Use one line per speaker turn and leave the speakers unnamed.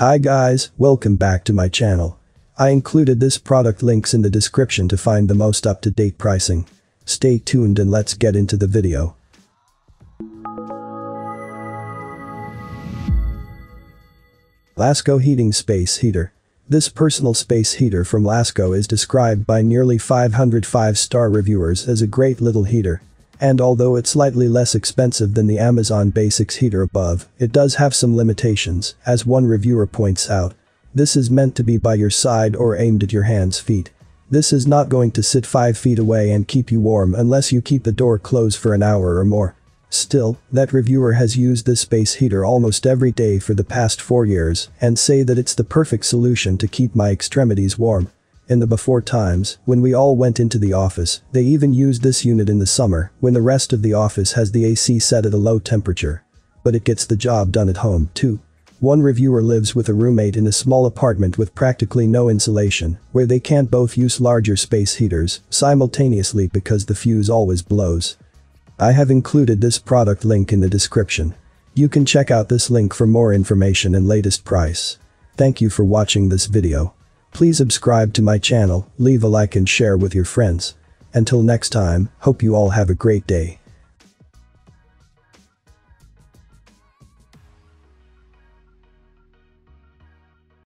Hi guys, welcome back to my channel. I included this product links in the description to find the most up-to-date pricing. Stay tuned and let's get into the video. Lasko Heating Space Heater. This personal space heater from Lasko is described by nearly 500 5-star reviewers as a great little heater. And although it's slightly less expensive than the Amazon Basics heater above, it does have some limitations, as one reviewer points out. This is meant to be by your side or aimed at your hands feet. This is not going to sit 5 feet away and keep you warm unless you keep the door closed for an hour or more. Still, that reviewer has used this space heater almost every day for the past 4 years and say that it's the perfect solution to keep my extremities warm. In the before times, when we all went into the office, they even used this unit in the summer, when the rest of the office has the AC set at a low temperature. But it gets the job done at home, too. One reviewer lives with a roommate in a small apartment with practically no insulation, where they can't both use larger space heaters simultaneously because the fuse always blows. I have included this product link in the description. You can check out this link for more information and latest price. Thank you for watching this video. Please subscribe to my channel, leave a like and share with your friends. Until next time, hope you all have a great day.